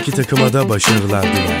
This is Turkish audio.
iki takıma da başarılar diler.